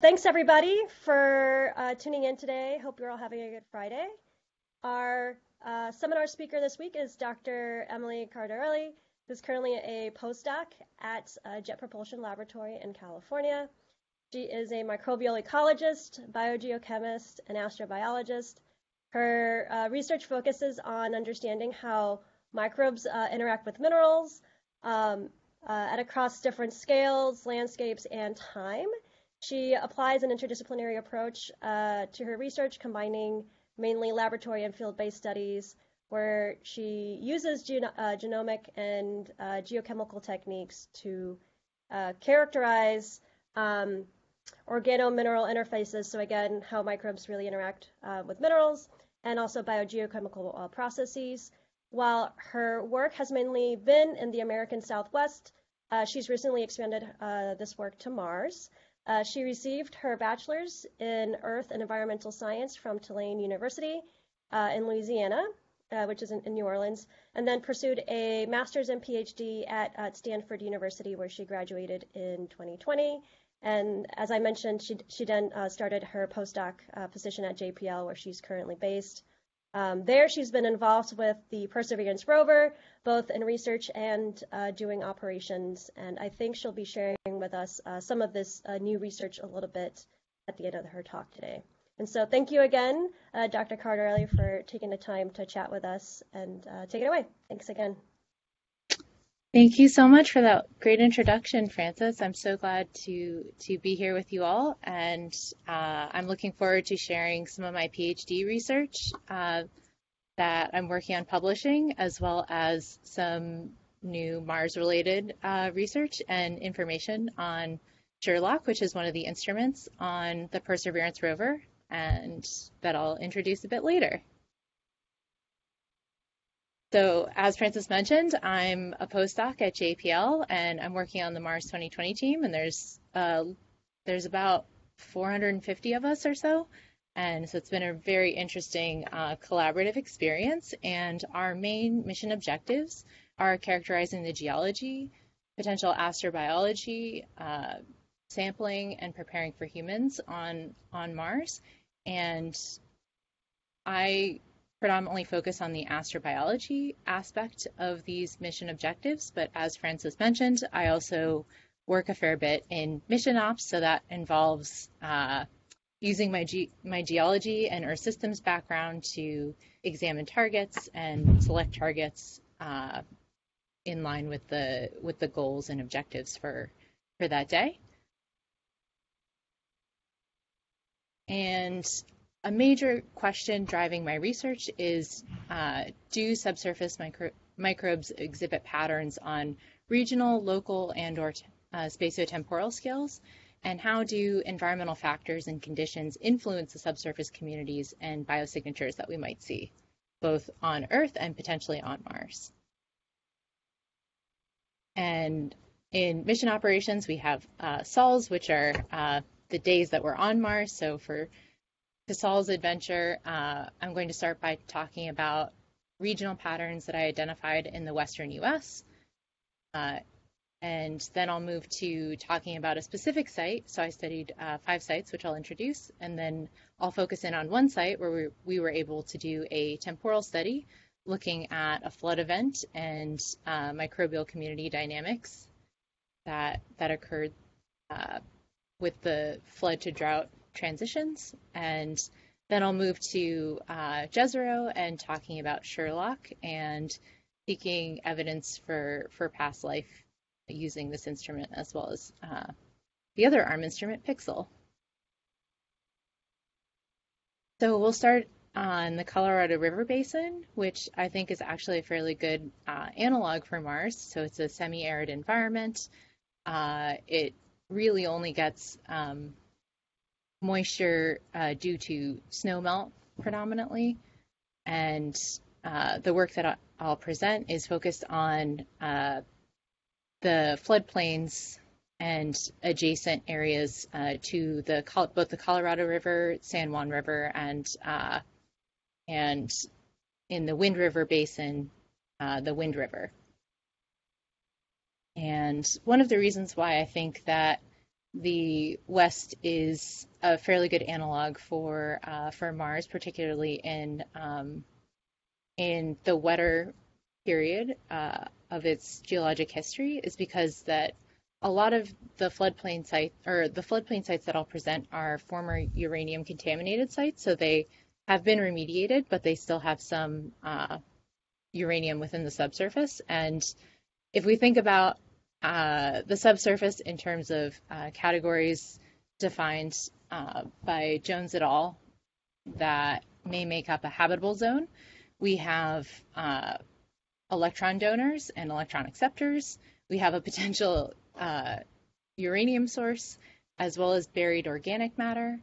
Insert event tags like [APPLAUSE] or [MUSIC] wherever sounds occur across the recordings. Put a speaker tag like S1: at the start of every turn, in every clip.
S1: thanks everybody for uh, tuning in today. Hope you're all having a good Friday. Our uh, seminar speaker this week is Dr. Emily Cardarelli, who's currently a postdoc at uh, Jet Propulsion Laboratory in California. She is a microbial ecologist, biogeochemist, and astrobiologist. Her uh, research focuses on understanding how microbes uh, interact with minerals um, uh, at across different scales, landscapes, and time. She applies an interdisciplinary approach uh, to her research, combining mainly laboratory and field-based studies, where she uses uh, genomic and uh, geochemical techniques to characterize um, organo-mineral interfaces, so again, how microbes really interact uh, with minerals, and also biogeochemical uh, processes. While her work has mainly been in the American Southwest, uh, she's recently expanded uh, this work to Mars. Uh, she received her bachelor's in Earth and Environmental Science from Tulane University uh, in Louisiana, which is in, in, New Orleans, and then pursued a master's and PhD at, at Stanford University, where she graduated in 2020 and as I mentioned, she, she then uh, started her postdoc uh, position at JPL, where she's currently based. Um, there, she's been involved with the Perseverance rover, both in research and uh, doing operations. And I think she'll be sharing with us uh, some of this uh, new research a little bit at the end of her talk today. And so thank you again, uh, Dr. Cardarelli, for taking the time to chat with us and take it away. Thanks again.
S2: Thank you so much for that great introduction, Frances. I'm so glad to to be here with you all, and uh, I'm looking forward to sharing some of my PhD research uh, that I'm working on publishing, as well as some new Mars-related uh, research and information on SHERLOC, which is one of the instruments on the Perseverance rover, and that I'll introduce a bit later. So as Frances mentioned, I'm a postdoc at JPL and I'm working on the Mars 2020 team and there's uh, there's about 450 of us or so. And so it's been a very interesting uh, collaborative experience and our main mission objectives are characterizing the geology, potential astrobiology, uh, sampling and preparing for humans on, on Mars. And I predominantly focus on the astrobiology aspect of these mission objectives, but as Frances mentioned, I also work a fair bit in mission ops, so that involves uh, using my, ge- my geology and Earth systems background to examine targets and select targets uh, in line with the with the goals and objectives for for that day. And a major question driving my research is uh, do subsurface micro microbes exhibit patterns on regional, local, and or uh, spatiotemporal scales? And how do environmental factors and conditions influence the subsurface communities and biosignatures that we might see, both on Earth and potentially on Mars? And in mission operations, we have uh, SOLs, which are uh, the days that we're on Mars. So for to Sol's adventure, uh, I'm going to start by talking about regional patterns that I identified in the Western US. Uh, and then I'll move to talking about a specific site. So I studied uh, five sites, which I'll introduce, and then I'll focus in on one site where we, we were able to do a temporal study looking at a flood event and uh, microbial community dynamics that, that occurred uh, with the flood to drought transitions. And then I'll move to uh, Jezero and talking about SHERLOC and seeking evidence for, for past life using this instrument as well as uh, the other ARM instrument, PIXL. So we'll start on the Colorado River Basin, which I think is actually a fairly good uh, analog for Mars. So it's a semi-arid environment. Uh, it really only gets um, moisture uh, due to snow melt predominantly. And uh, the work that I'll present is focused on uh, the floodplains and adjacent areas uh, to the both the Colorado River, San Juan River, and uh, and in the Wind River Basin, uh, the Wind River. And one of the reasons why I think that the West is a fairly good analog for uh, for Mars, particularly in um, in the wetter period uh, of its geologic history, is because that a lot of the floodplain sites or the floodplain sites that I'll present are former uranium contaminated sites, so they have been remediated, but they still have some uh, uranium within the subsurface. And if we think about uh, the subsurface in terms of uh, categories defined uh, by Jones et al. that may make up a habitable zone. We have uh, electron donors and electron acceptors. We have a potential uh, uranium source, as well as buried organic matter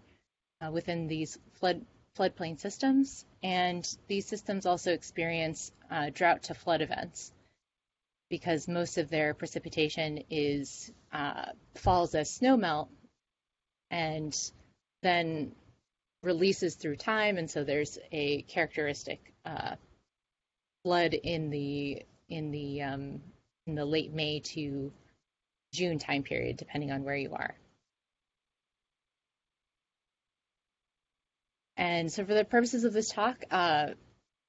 S2: uh, within these flood floodplain systems. And these systems also experience drought to flood events because most of their precipitation is uh, falls as snowmelt and then releases through time, and so there's a characteristic uh, flood in the in the um, in the late May to June time period, depending on where you are. And so, for the purposes of this talk, uh,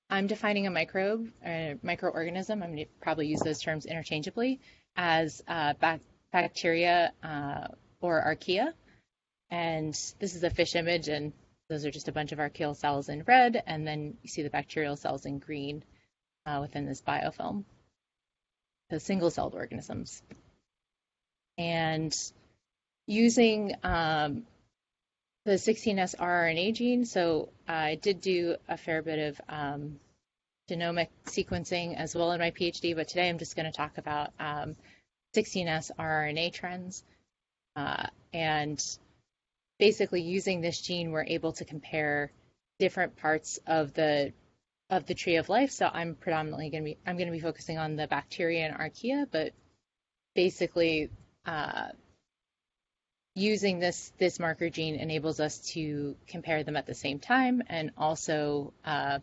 S2: I'm defining a microbe, a microorganism, I'm going to probably use those terms interchangeably, as uh, bac- bacteria uh, or archaea. And this is a FISH image, and those are just a bunch of archaeal cells in red, and then you see the bacterial cells in green uh, within this biofilm. So single-celled organisms. And using um, the 16S rRNA gene. So I did do a fair bit of um, genomic sequencing as well in my PhD, but today I'm just going to talk about um, 16S rRNA trends. Uh, and basically using this gene, we're able to compare different parts of the of the tree of life. So I'm predominantly going to be I'm going to be focusing on the bacteria and archaea, but basically uh, using this this marker gene enables us to compare them at the same time and also uh,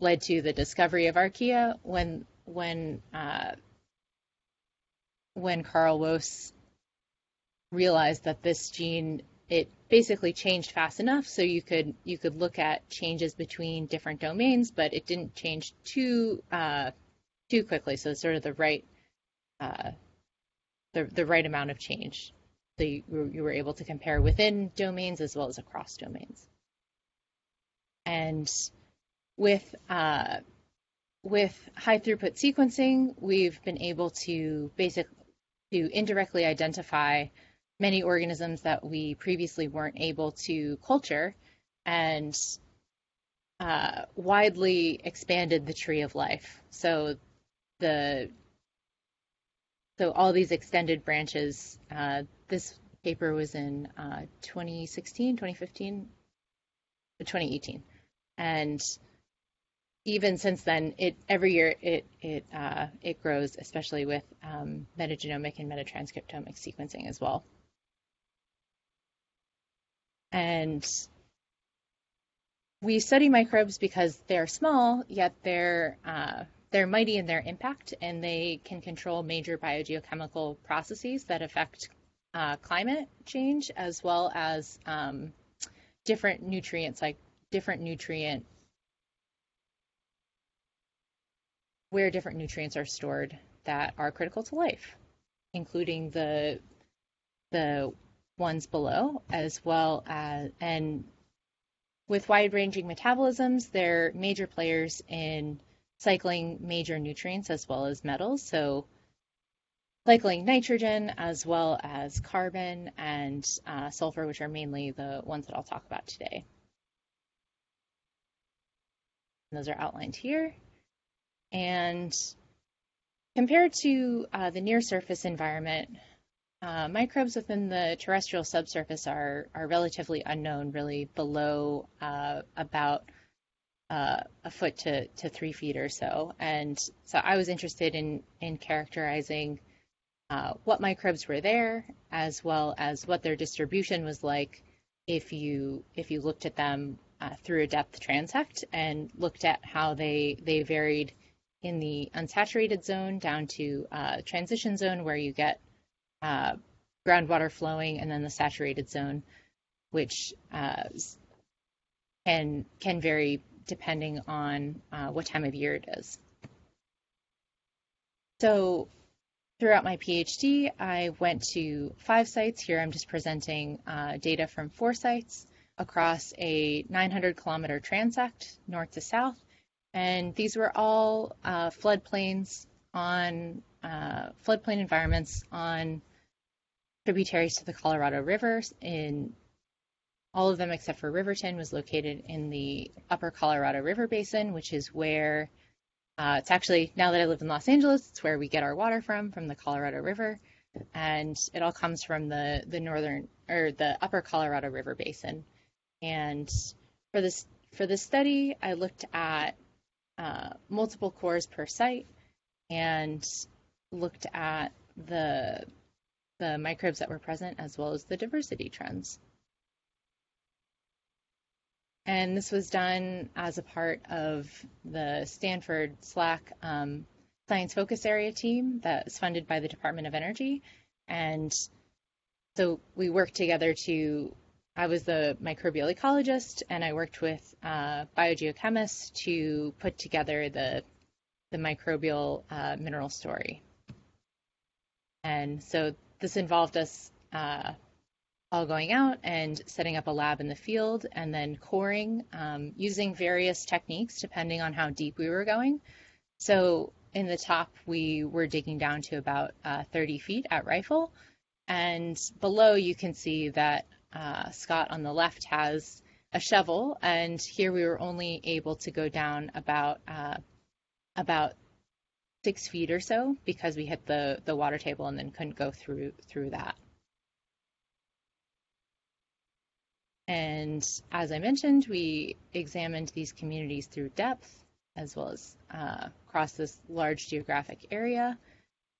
S2: led to the discovery of archaea when when uh, when Carl Woese realized that this gene it basically changed fast enough so you could you could look at changes between different domains, but it didn't change too uh, too quickly. So it's sort of the right uh, the the right amount of change. So you, you were able to compare within domains as well as across domains. And with uh, with high throughput sequencing, we've been able to basically to indirectly identify many organisms that we previously weren't able to culture and uh, widely expanded the tree of life. So the so all these extended branches. Uh, this paper was in uh, 2016, 2015, 2018, and even since then, it every year it it uh, it grows, especially with um, metagenomic and metatranscriptomic sequencing as well. And we study microbes because they're small, yet they're uh, they're mighty in their impact, and they can control major biogeochemical processes that affect uh, climate change as well as um, different nutrients, like different nutrient where different nutrients are stored that are critical to life, including the the ones below, as well as and with wide-ranging metabolisms, they're major players in cycling major nutrients as well as metals. So cycling nitrogen as well as carbon and uh, sulfur, which are mainly the ones that I'll talk about today. And those are outlined here. And compared to uh, the near surface environment, uh, microbes within the terrestrial subsurface are, are relatively unknown, really below uh, about uh, a foot to, to three feet or so. And so I was interested in, in characterizing uh, what microbes were there, as well as what their distribution was like if you if you looked at them uh, through a depth transect and looked at how they they varied in the unsaturated zone down to uh, transition zone where you get uh, groundwater flowing, and then the saturated zone, which uh, can can vary depending on uh, what time of year it is. So throughout my PhD, I went to five sites. Here I'm just presenting uh, data from four sites across a 900 kilometer transect north to south. And these were all uh, floodplains on uh, floodplain environments on tributaries to the Colorado River in all of them except for Riverton was located in the upper Colorado River Basin, which is where uh, it's actually, now that I live in Los Angeles, it's where we get our water from, from the Colorado River. And it all comes from the, the northern, or the upper Colorado River Basin. And for this, for this study, I looked at uh, multiple cores per site and looked at the, the microbes that were present as well as the diversity trends. And this was done as a part of the Stanford SLAC um, Science Focus Area team that's funded by the Department of Energy. And so we worked together to, I was the microbial ecologist, and I worked with uh, biogeochemists to put together the, the microbial uh, mineral story. And so this involved us uh, all going out and setting up a lab in the field and then coring um, using various techniques depending on how deep we were going. So in the top, we were digging down to about uh, 30 feet at Rifle. And below, you can see that uh, Scott on the left has a shovel. And here we were only able to go down about uh, about six feet or so because we hit the, the water table and then couldn't go through through that. And as I mentioned, we examined these communities through depth as well as uh, across this large geographic area.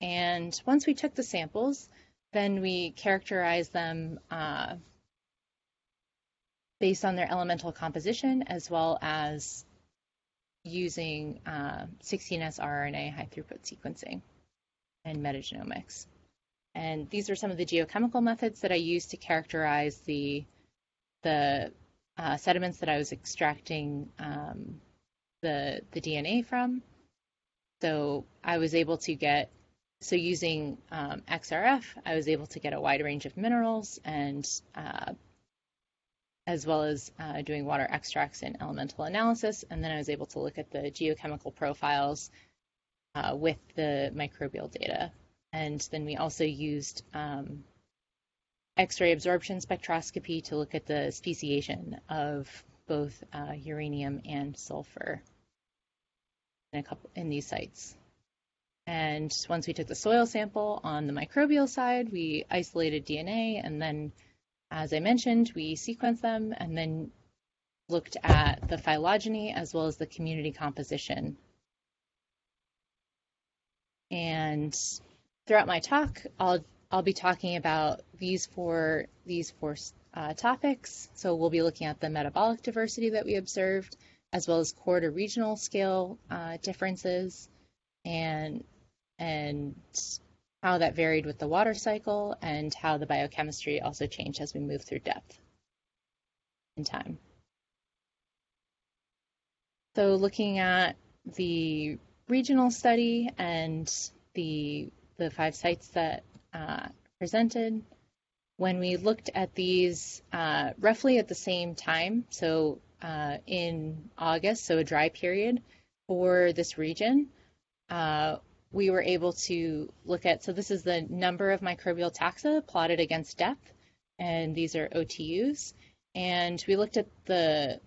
S2: And once we took the samples, then we characterized them uh, based on their elemental composition as well as using uh, 16S rRNA high throughput sequencing and metagenomics. And these are some of the geochemical methods that I used to characterize the the uh, sediments that I was extracting um, the the DNA from. So I was able to get so using um, XRF, I was able to get a wide range of minerals and uh, as well as uh, doing water extracts and elemental analysis. And then I was able to look at the geochemical profiles uh, with the microbial data. And then we also used um, X-ray absorption spectroscopy to look at the speciation of both uh, uranium and sulfur in a couple in these sites. And once we took the soil sample on the microbial side, we isolated DNA, and then, as I mentioned, we sequenced them and then looked at the phylogeny as well as the community composition. And throughout my talk, I'll I'll be talking about these four these four uh, topics. So we'll be looking at the metabolic diversity that we observed, as well as core to regional scale uh, differences, and and how that varied with the water cycle, and how the biochemistry also changed as we move through depth in time. So looking at the regional study and the the five sites that uh, presented. When we looked at these uh, roughly at the same time, so uh, in August, so a dry period for this region, uh, we were able to look at, so this is the number of microbial taxa plotted against depth, and these are OTUs. And we looked at the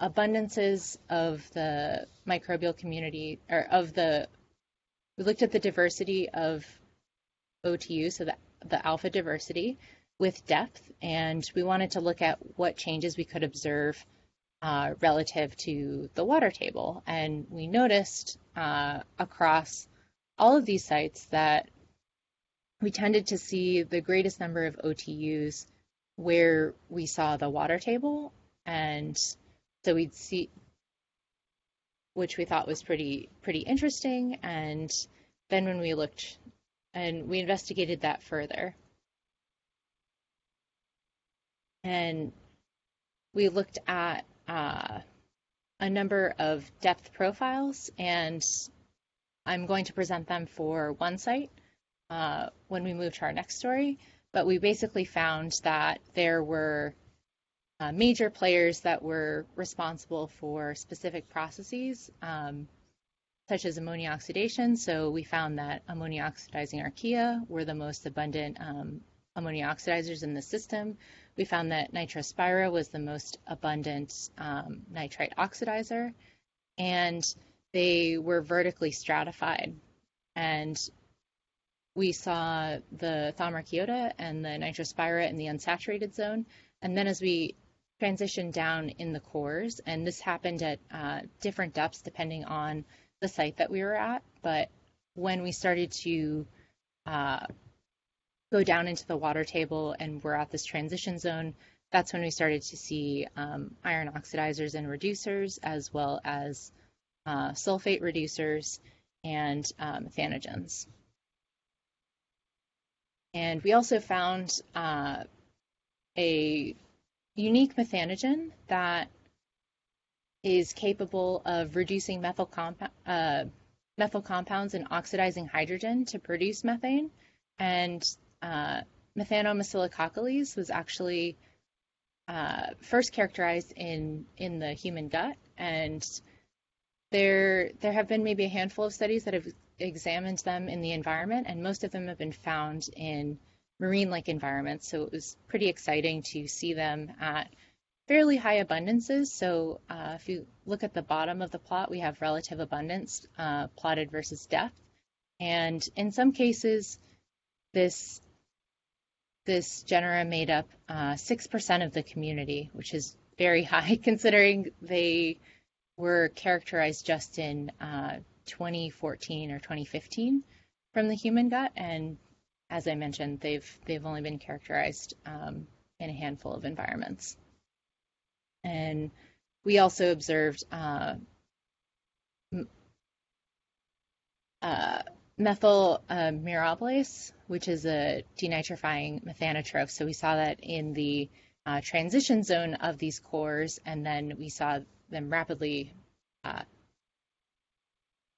S2: abundances of the microbial community, or of the, we looked at the diversity of OTU, so the, the alpha diversity, with depth, and we wanted to look at what changes we could observe uh, relative to the water table. And we noticed uh, across all of these sites that we tended to see the greatest number of OTUs where we saw the water table. And so we'd see, which we thought was pretty pretty interesting. And then when we looked and we investigated that further. And we looked at uh, a number of depth profiles, and I'm going to present them for one site uh, when we move to our next story. But we basically found that there were uh, major players that were responsible for specific processes, um, such as ammonia oxidation. So we found that ammonia oxidizing archaea were the most abundant um, ammonia oxidizers in the system. We found that nitrospira was the most abundant um, nitrite oxidizer, and they were vertically stratified. And we saw the Thaumarchaeota and the nitrospira in the unsaturated zone. And then as we transitioned down in the cores, and this happened at uh, different depths depending on the site that we were at, but when we started to uh, go down into the water table and we're at this transition zone, that's when we started to see um, iron oxidizers and reducers, as well as uh, sulfate reducers and um, methanogens. And we also found uh, a unique methanogen that is capable of reducing methyl, uh, methyl compounds and oxidizing hydrogen to produce methane. And uh, was actually uh, first characterized in in the human gut, and there there have been maybe a handful of studies that have examined them in the environment, and most of them have been found in marine-like environments. So it was pretty exciting to see them at fairly high abundances. So uh, if you look at the bottom of the plot, we have relative abundance uh, plotted versus depth. And in some cases, this this genera made up uh, 6% of the community, which is very [LAUGHS] high considering they were characterized just in uh, 2014 or 2015 from the human gut. And as I mentioned, they've, they've only been characterized um, in a handful of environments. And we also observed uh, uh, methyl uh, which is a denitrifying methanotroph. So we saw that in the uh, transition zone of these cores, and then we saw them rapidly uh,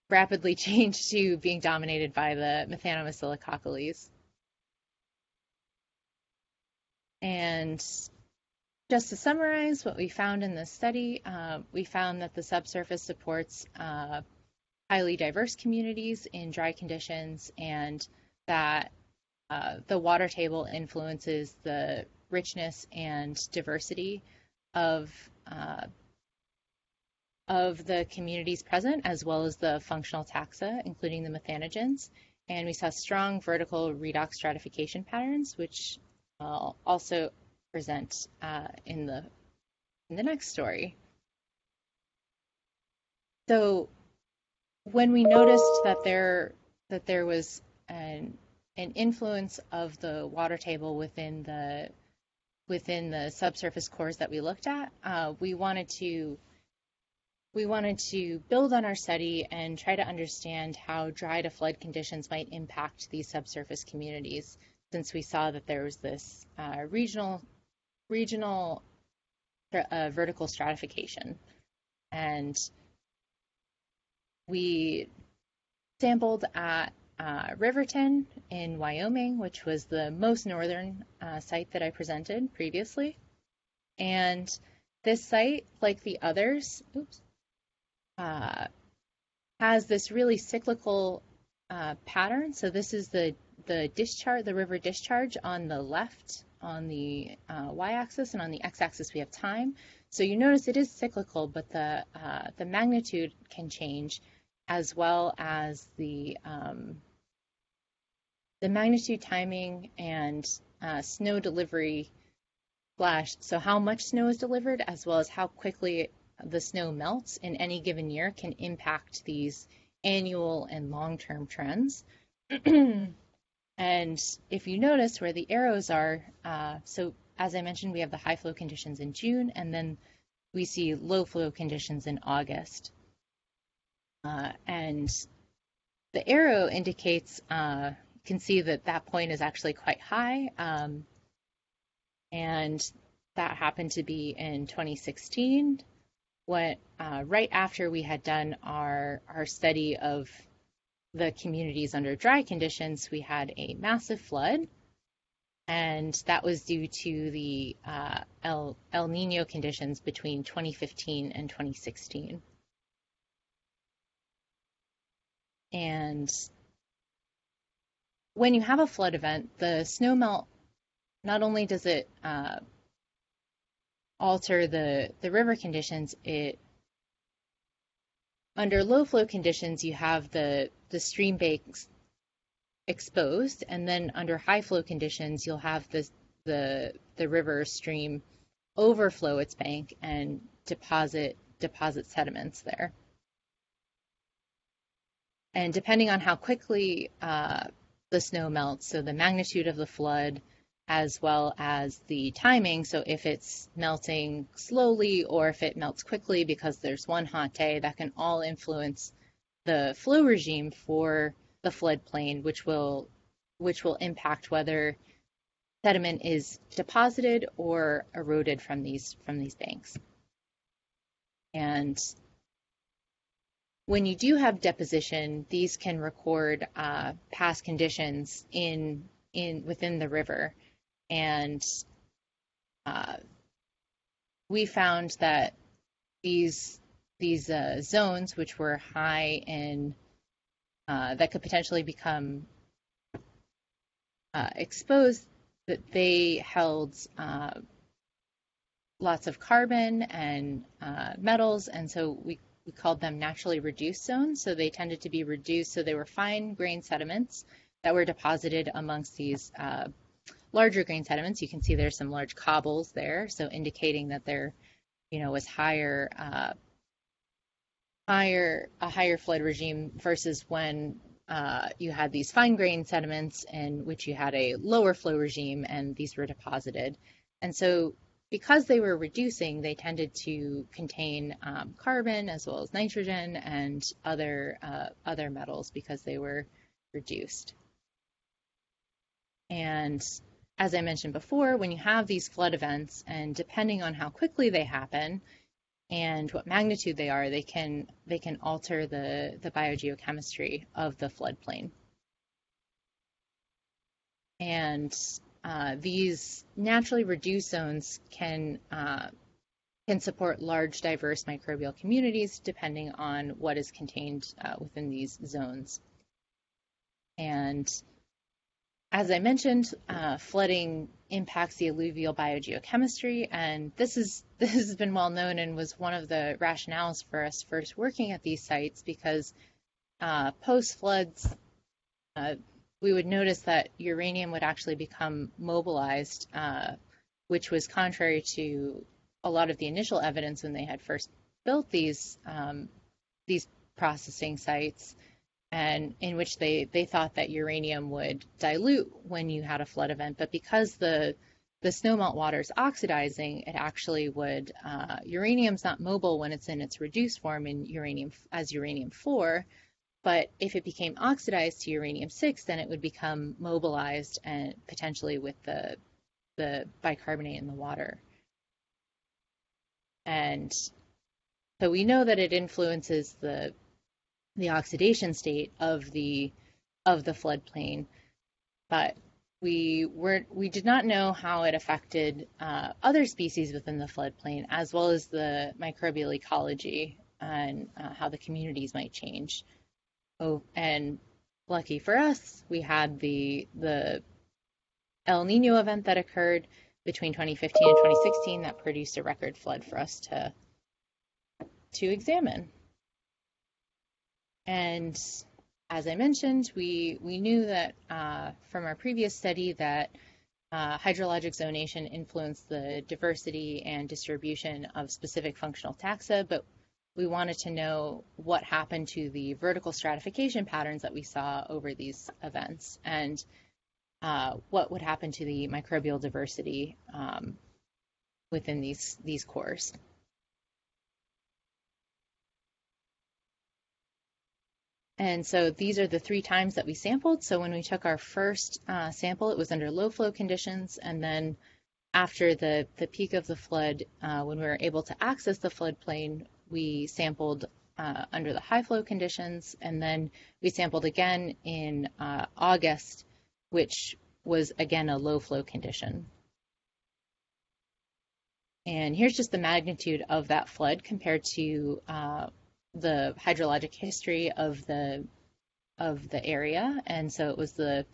S2: rapidly [LAUGHS] change to being dominated by the Methanomassiliicoccales. And just to summarize what we found in this study, uh, we found that the subsurface supports uh, highly diverse communities in dry conditions and that uh, the water table influences the richness and diversity of uh, of the communities present, as well as the functional taxa, including the methanogens. And we saw strong vertical redox stratification patterns, which I'll also present uh, in the in the next story. So when we noticed that there that there was an an influence of the water table within the within the subsurface cores that we looked at, uh, we wanted to we wanted to build on our study and try to understand how dry to flood conditions might impact these subsurface communities, since we saw that there was this uh, regional regional uh, vertical stratification, and we sampled at uh, Riverton in Wyoming, which was the most northern uh, site that I presented previously. And this site, like the others, oops, uh, has this really cyclical uh, pattern. So this is the the discharge, the river discharge on the left on the uh, y-axis, and on the x-axis we have time. So you notice it is cyclical, but the uh, the magnitude can change as well as the um, the magnitude timing and uh, snow delivery flash. So how much snow is delivered, as well as how quickly the snow melts in any given year, can impact these annual and long-term trends. [CLEARS THROAT] and if you notice where the arrows are, uh, so as I mentioned, we have the high flow conditions in June, and then we see low flow conditions in August. Uh, and the arrow indicates, uh, you can see that that point is actually quite high. Um, and that happened to be in 2016, what uh, right after we had done our our study of the communities under dry conditions, we had a massive flood, and that was due to the uh, El, El Nino conditions between 2015 and 2016. And when you have a flood event, the snowmelt not only does it uh, alter the, the river conditions, it under low flow conditions you have the, the stream banks exposed, and then under high flow conditions you'll have the the the river stream overflow its bank and deposit deposit sediments there. And depending on how quickly uh, the snow melts, so the magnitude of the flood, as well as the timing. So if it's melting slowly or if it melts quickly because there's one hot day, that can all influence the flow regime for the floodplain, which will which will impact whether sediment is deposited or eroded from these from these banks. And when you do have deposition, these can record uh, past conditions in in within the river, and uh, we found that these these uh, zones, which were high in uh, that could potentially become uh, exposed, that they held uh, lots of carbon and metals, and so we we called them naturally reduced zones. So they tended to be reduced. So they were fine grain sediments that were deposited amongst these uh, larger grain sediments. You can see there's some large cobbles there, so indicating that there, you know, was higher, uh, higher a higher flood regime versus when uh, you had these fine grain sediments in which you had a lower flow regime and these were deposited. And so because they were reducing, they tended to contain um, carbon as well as nitrogen and other uh, other metals because they were reduced. And as I mentioned before, when you have these flood events, and depending on how quickly they happen and what magnitude they are, they can they can alter the the biogeochemistry of the floodplain. And uh, these naturally reduced zones can uh, can support large, diverse microbial communities depending on what is contained uh, within these zones. And as I mentioned, uh, flooding impacts the alluvial biogeochemistry, and this is [LAUGHS] this has been well known and was one of the rationales for us first working at these sites because uh, post floods, uh, we would notice that uranium would actually become mobilized, uh, which was contrary to a lot of the initial evidence when they had first built these um, these processing sites, and in which they they thought that uranium would dilute when you had a flood event, but because the the snowmelt water is oxidizing, it actually would uh, uranium's not mobile when it's in its reduced form in uranium as uranium four but if it became oxidized to uranium-6, then it would become mobilized and potentially with the, the bicarbonate in the water. And so we know that it influences the, the oxidation state of the, of the floodplain, but we were we did not know how it affected uh, other species within the floodplain, as well as the microbial ecology and uh, how the communities might change. Oh, and lucky for us, we had the the El Nino event that occurred between 2015 and 2016 that produced a record flood for us to to examine. And as I mentioned, we we knew that uh, from our previous study that uh, hydrologic zonation influenced the diversity and distribution of specific functional taxa, but we wanted to know what happened to the vertical stratification patterns that we saw over these events and uh, what would happen to the microbial diversity um, within these, these cores. And so these are the three times that we sampled. So when we took our first uh, sample, it was under low flow conditions, and then after the, the peak of the flood, uh, when we were able to access the floodplain, we sampled uh, under the high flow conditions, and then we sampled again in uh, August, which was again a low flow condition. And here's just the magnitude of that flood compared to uh, the hydrologic history of the of the area, and so it was the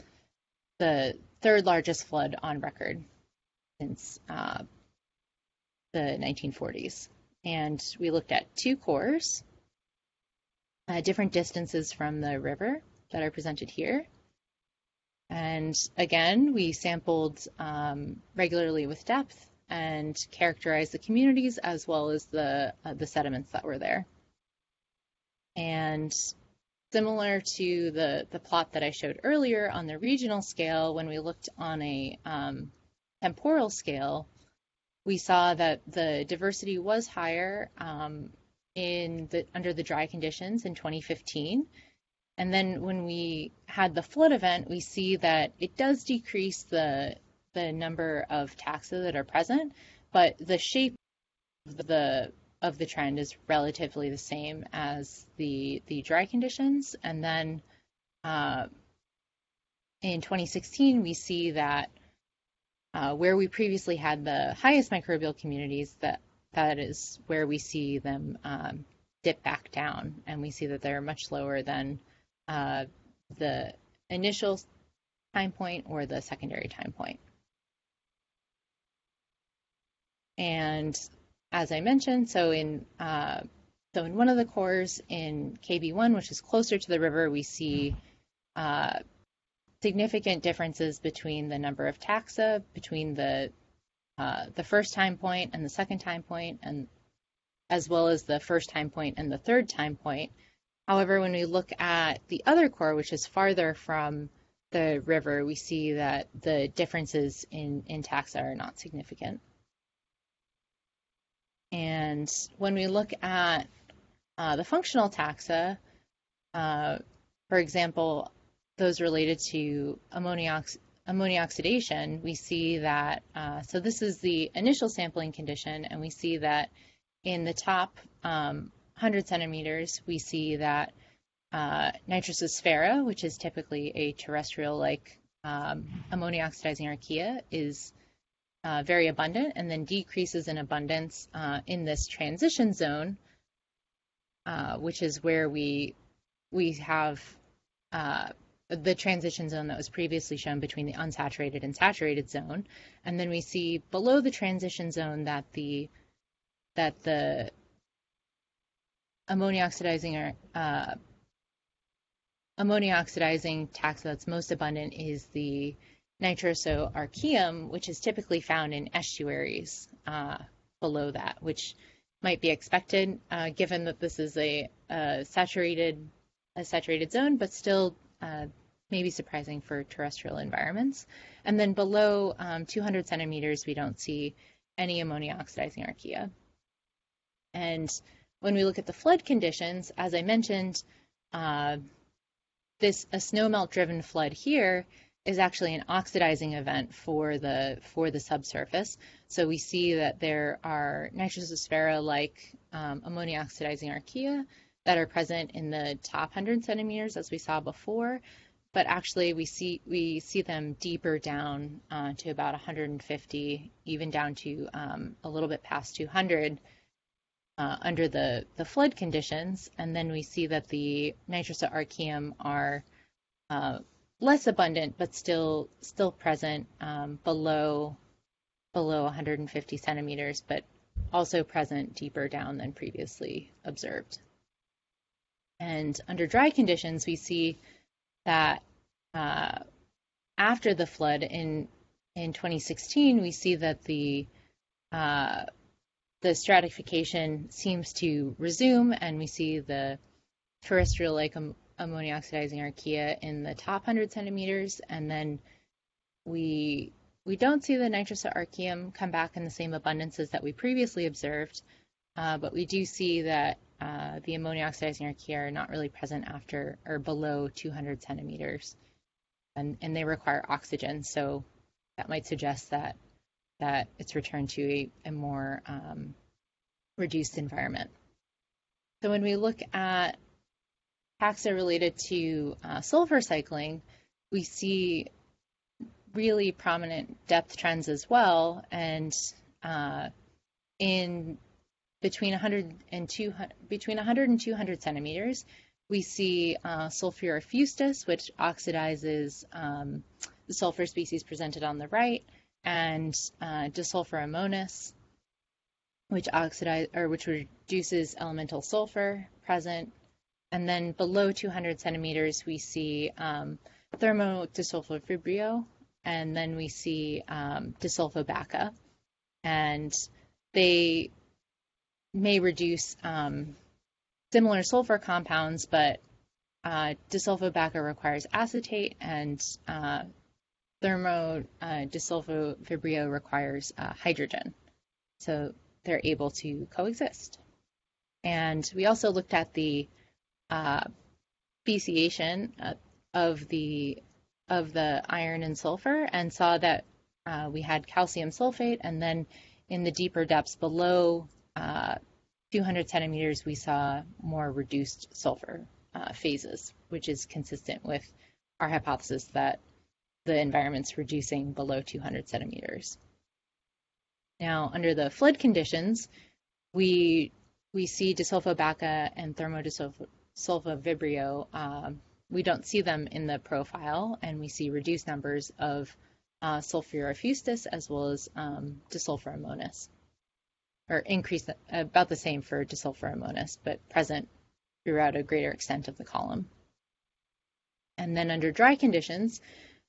S2: the third largest flood on record since uh, the 1940s. And we looked at two cores, uh, different distances from the river that are presented here. And again, we sampled um, regularly with depth and characterized the communities as well as the uh, the sediments that were there. And similar to the, the plot that I showed earlier on the regional scale, when we looked on a um, temporal scale, we saw that the diversity was higher um, in the under the dry conditions in 2015. And then when we had the flood event, we see that it does decrease the the number of taxa that are present, but the shape of the of the trend is relatively the same as the the dry conditions. And then uh, in 2016, we see that uh, where we previously had the highest microbial communities, that that is where we see them um, dip back down, and we see that they're much lower than uh, the initial time point or the secondary time point. And as I mentioned, so in uh, so in one of the cores in KB1, which is closer to the river, we see uh, significant differences between the number of taxa between the uh, the first time point and the second time point, and as well as the first time point and the third time point. However, when we look at the other core, which is farther from the river, we see that the differences in, in taxa are not significant. And when we look at uh, the functional taxa, uh, for example, those related to ammonia, ammonia oxidation, we see that, uh, so this is the initial sampling condition, and we see that in the top um, 100 centimeters, we see that uh, Nitrososphaera, which is typically a terrestrial-like um, ammonia oxidizing archaea, is uh, very abundant and then decreases in abundance uh, in this transition zone, uh, which is where we we have uh, the transition zone that was previously shown between the unsaturated and saturated zone, and then we see below the transition zone that the that the ammonia oxidizing or uh, ammonia oxidizing taxa that's most abundant is the Nitrosoarchaeum, which is typically found in estuaries uh, below that, which might be expected uh, given that this is a, a, saturated a saturated zone, but still uh, maybe surprising for terrestrial environments. And then below um, 200 centimeters, we don't see any ammonia oxidizing archaea. And when we look at the flood conditions, as I mentioned, uh, this a snowmelt driven flood here is actually an oxidizing event for the for the subsurface. So we see that there are Nitrososphaera-like um, ammonia oxidizing archaea that are present in the top 100 centimeters, as we saw before, but actually we see we see them deeper down uh, to about 150, even down to um, a little bit past 200 uh, under the the flood conditions, and then we see that the Nitrosoarchaeum are uh, less abundant, but still still present um, below below 150 centimeters, but also present deeper down than previously observed. And under dry conditions, we see that uh, after the flood in in 2016, we see that the uh, the stratification seems to resume, and we see the terrestrial-like ammonia oxidizing archaea in the top 100 centimeters, and then we we don't see the Nitrosoarchaeum come back in the same abundances that we previously observed, uh, but we do see that uh, the ammonia oxidizing archaea are not really present after or below 200 centimeters, and, and they require oxygen, so that might suggest that that it's returned to a, a more um, reduced environment. So when we look at taxa related to uh, sulfur cycling, we see really prominent depth trends as well. And uh, in between 100 and 200, between 100 and 200 centimeters, we see uh, Sulfurifustis, which oxidizes um, the sulfur species presented on the right, and uh, Desulfuromonas, which oxidize or which reduces elemental sulfur present. And then below 200 centimeters, we see um, Thermodesulfovibrio, and then we see um, Desulfobacca. And they may reduce um, similar sulfur compounds, but uh, Desulfobacca requires acetate, and uh, Thermodesulfovibrio uh, requires uh, hydrogen. So they're able to coexist. And we also looked at the uh, speciation uh, of the of the iron and sulfur and saw that uh, we had calcium sulfate, and then in the deeper depths below uh, 200 centimeters, we saw more reduced sulfur uh, phases, which is consistent with our hypothesis that the environment's reducing below 200 centimeters. Now, under the flood conditions, we we see Desulfobacca and Thermodesulfovibrio. Um, we don't see them in the profile, and we see reduced numbers of uh, Sulfurifustis as well as um, Desulfuromonas, or increase about the same for Desulfuromonas, but present throughout a greater extent of the column. And then under dry conditions,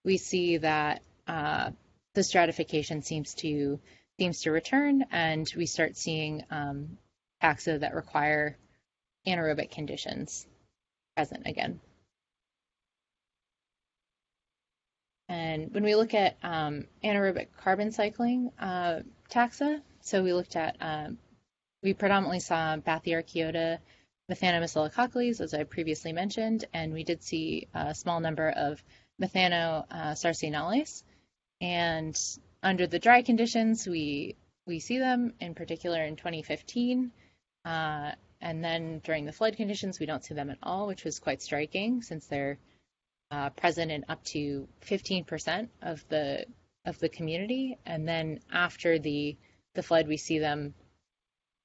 S2: we see that uh, the stratification seems to seems to return, and we start seeing um, taxa that require anaerobic conditions present again. And when we look at um, anaerobic carbon cycling uh, taxa, so we looked at, um, we predominantly saw Bathyarchaeota, Methanomassiliicoccales, as I previously mentioned, and we did see a small number of Methano uh, And under the dry conditions, we we see them in particular in 2015. Uh, and then during the flood conditions, we don't see them at all, which was quite striking since they're uh, present in up to 15% of the of the community. And then after the the flood, we see them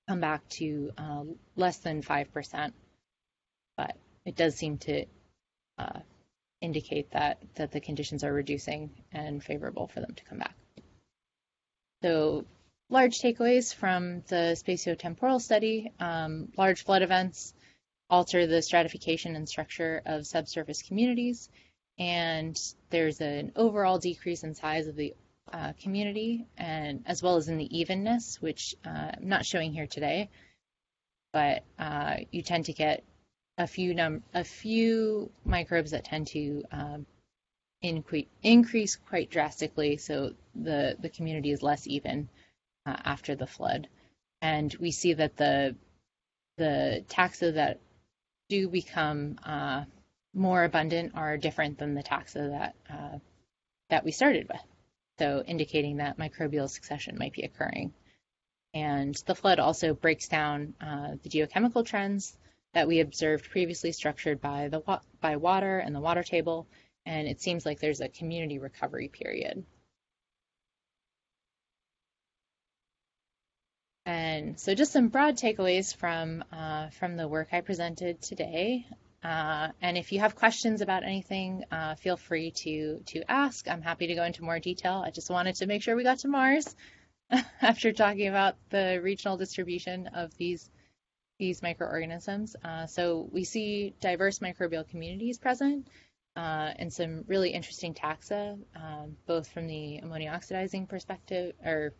S2: come back to uh, less than 5%. But it does seem to uh, indicate that that the conditions are reducing and favorable for them to come back. So large takeaways from the spatiotemporal study, um, large flood events alter the stratification and structure of subsurface communities, and there's an overall decrease in size of the uh, community, and as well as in the evenness, which uh, I'm not showing here today, but uh, you tend to get a few num a few microbes that tend to um, increase quite drastically, so the, the community is less even uh, after the flood. And we see that the, the taxa that do become uh, more abundant are different than the taxa that, uh, that we started with. So indicating that microbial succession might be occurring. And the flood also breaks down uh, the geochemical trends that we observed previously structured by the by water and the water table and it seems like there's a community recovery period. And so just some broad takeaways from, uh, from the work I presented today. Uh, and if you have questions about anything, uh, feel free to, to ask. I'm happy to go into more detail. I just wanted to make sure we got to Mars [LAUGHS] after talking about the regional distribution of these, these microorganisms. Uh, so we see diverse microbial communities present uh, and some really interesting taxa, um, both from the ammonia oxidizing perspective, or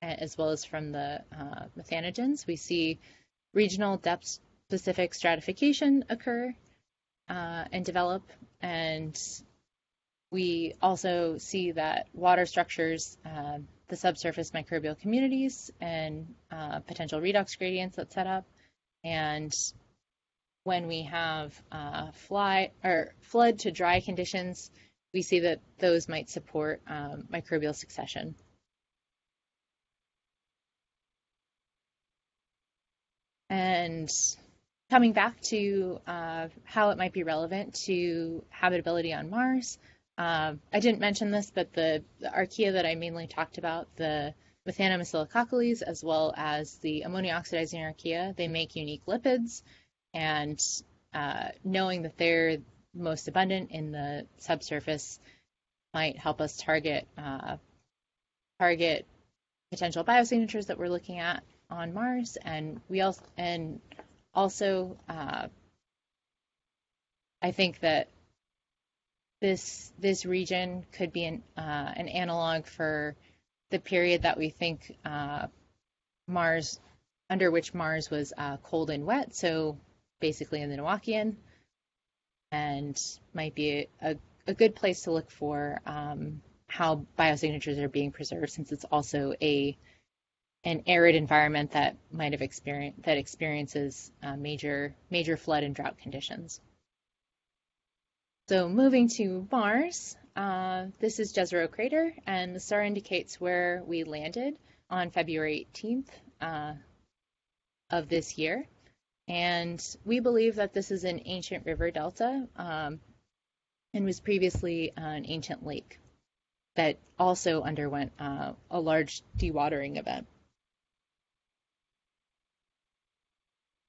S2: as well as from the uh, methanogens. We see regional depth specific stratification occur uh, and develop, and we also see that water structures uh, the subsurface microbial communities and uh, potential redox gradients that set up, and when we have uh, fly or flood to dry conditions, we see that those might support um, microbial succession. And coming back to uh, how it might be relevant to habitability on Mars, uh, I didn't mention this, but the, the archaea that I mainly talked about, the Methanum as well as the ammonia oxidizing archaea, they make unique lipids. And uh, knowing that they're most abundant in the subsurface might help us target uh, target potential biosignatures that we're looking at on Mars, and we also and also uh, I think that this this region could be an uh, an analog for the period that we think uh, Mars under which Mars was uh, cold and wet, so basically in the Noachian, and might be a, a good place to look for um, how biosignatures are being preserved since it's also a an arid environment that might have experienced that experiences uh, major major flood and drought conditions. So moving to Mars, uh, this is Jezero crater, and the star indicates where we landed on February 18th uh, of this year. And we believe that this is an ancient river delta um, and was previously an ancient lake that also underwent uh, a large dewatering event.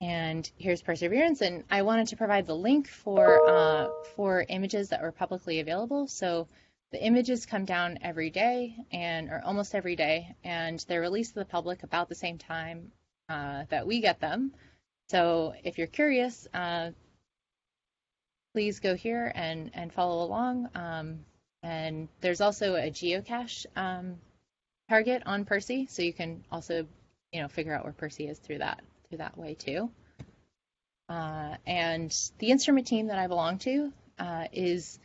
S2: And here's Perseverance, and I wanted to provide the link for uh, for images that were publicly available. So the images come down every day, and or almost every day, and they're released to the public about the same time uh, that we get them. So if you're curious, uh, please go here and and follow along. Um, and there's also a geocache um, target on Percy, so you can also, you know, figure out where Percy is through that through that way too. Uh, and the instrument team that I belong to uh, is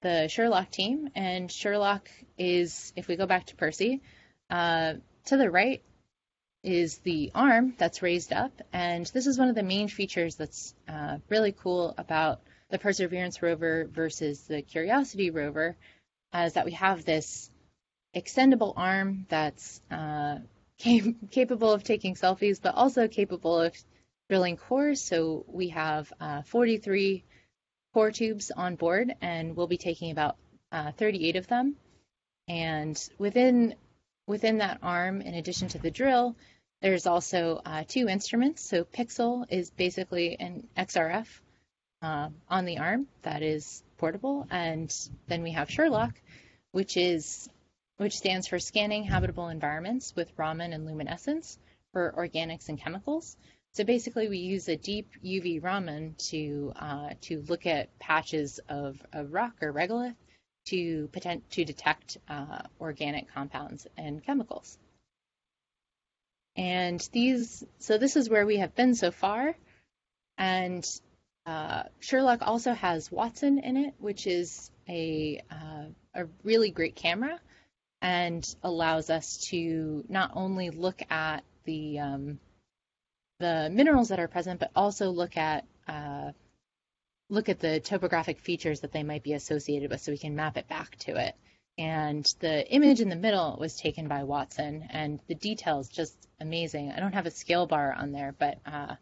S2: the SHERLOC team, and SHERLOC is, if we go back to Percy, uh, to the right is the arm that's raised up, and this is one of the main features that's uh, really cool about the Perseverance rover versus the Curiosity rover is that we have this extendable arm that's uh, [LAUGHS] capable of taking selfies, but also capable of drilling cores. So we have uh, 43 core tubes on board, and we'll be taking about uh, 38 of them. And within within that arm, in addition to the drill, there's also uh, two instruments. So PIXL is basically an XRF uh, on the arm that is portable, and then we have SHERLOC, which is which stands for Scanning Habitable Environments with Raman and Luminescence for organics and chemicals. So basically, we use a deep UV Raman to uh, to look at patches of, of rock or regolith to potent, to detect uh, organic compounds and chemicals. And these, so this is where we have been so far. And uh, SHERLOC also has Watson in it, which is a, uh, a really great camera and allows us to not only look at the um, the minerals that are present, but also look at uh, look at the topographic features that they might be associated with, so we can map it back to it. And the image in the middle was taken by Watson, and the details just amazing. I don't have a scale bar on there, but uh,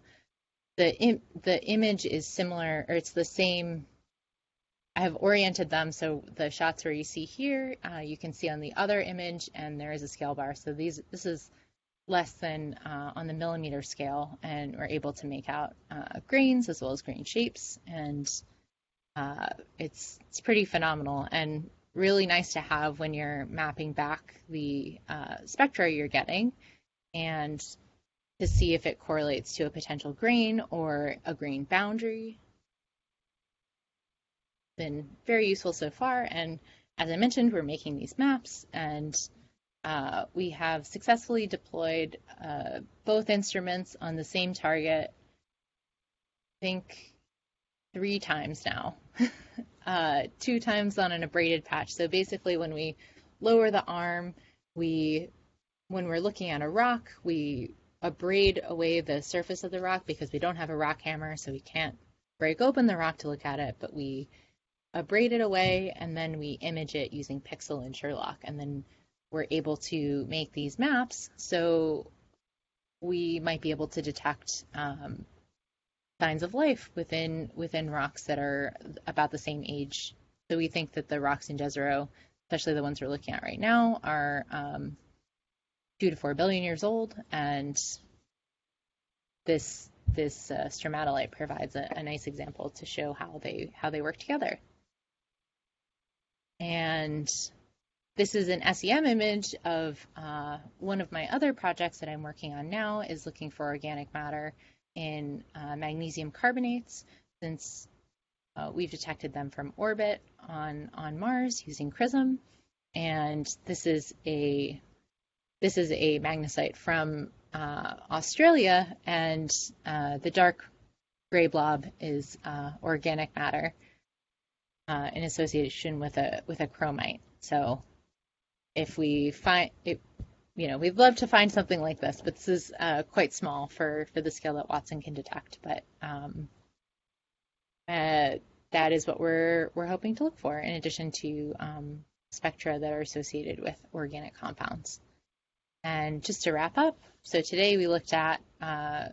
S2: the Im- the image is similar or it's the same I have oriented them so the shots where you see here uh, you can see on the other image and there is a scale bar so these this is less than uh, on the millimeter scale and we're able to make out uh, grains as well as grain shapes and uh, it's it's pretty phenomenal and really nice to have when you're mapping back the uh, spectra you're getting and to see if it correlates to a potential grain or a grain boundary. Been very useful so far, and as I mentioned, we're making these maps, and uh, we have successfully deployed uh, both instruments on the same target, I think three times now, [LAUGHS] uh, two times on an abraded patch. So basically, when we lower the arm, we when we're looking at a rock, we abrade away the surface of the rock because we don't have a rock hammer, so we can't break open the rock to look at it, but we abrade it away and then we image it using PIXL and SHERLOC. And then we're able to make these maps. So we might be able to detect um, signs of life within within rocks that are about the same age. So we think that the rocks in Jezero, especially the ones we're looking at right now, are um, two to four billion years old, and this this uh, stromatolite provides a, a nice example to show how they how they work together. And this is an SEM image of uh, one of my other projects that I'm working on now is looking for organic matter in uh, magnesium carbonates since uh, we've detected them from orbit on, on Mars using CRISM. And this is a this is a magnesite from uh, Australia, and uh, the dark gray blob is uh, organic matter in association with a with a chromite. So if we find it, you know, we'd love to find something like this, but this is uh, quite small for, for the scale that Watson can detect. But um, uh, that is what we're we're hoping to look for, in addition to um, spectra that are associated with organic compounds. And just to wrap up, so today we looked at uh,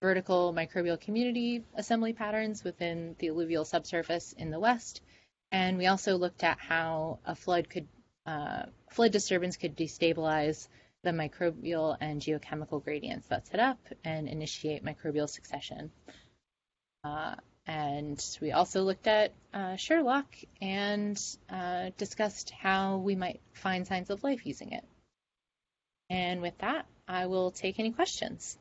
S2: vertical microbial community assembly patterns within the alluvial subsurface in the west, and we also looked at how a flood could uh, flood disturbance could destabilize the microbial and geochemical gradients that set up and initiate microbial succession. Uh, and we also looked at uh, SHERLOC and uh, discussed how we might find signs of life using it. And with that, I will take any questions.